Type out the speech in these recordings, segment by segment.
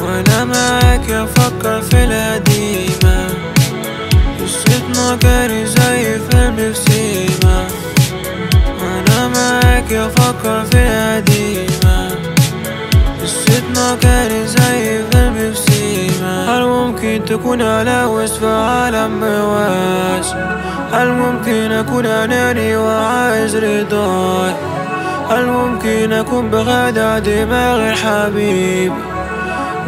وأنا معاك أفكر في القديمة. قصتنا جاري زي فيلم في سيما. وأنا معاك أفكر في القديمة. قصتنا جاري زي فيلم في سيما. هل ممكن تكون على وصف عالم مواسم هل ممكن أكون أناني وعايز رضاك هل ممكن أكون بخدع دماغ الحبيب؟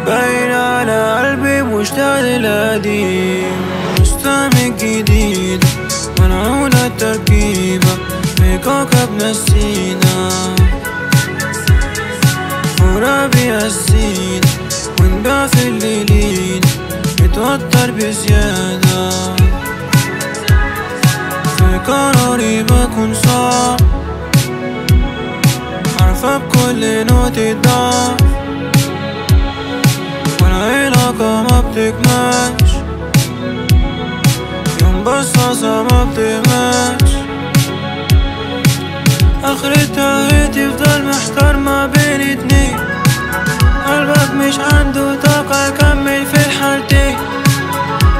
باين على قلبي مشتاق للقديم مستعمل جديد ملعونة التركيبة في كوكب نسينا فورا بيأسين. ونبقى في الليلين. متوتر بزيادة. في قراري بكون صعب. ضعف والعلاقة ما بتكملش. يوم بصاصة ما بتهمش آخرتها هي تفضل محتار ما بين اتنين. قلبك مش عنده طاقة يكمل في الحالتين.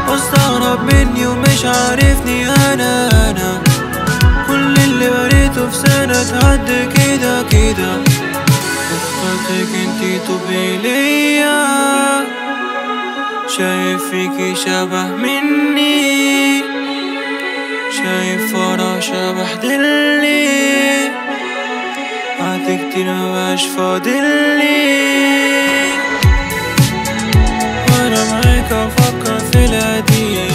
واستغرب مني ومش عارفني أنا أنا. كل اللي بريته في سنة تعدي كده كده. اخترتك انتي تبقي ليا. شايف فيكي شبه مني. شايف ورا شبه دلي. بعد كتير مبقاش فاضلي. وأنا معاك أفكر في القديم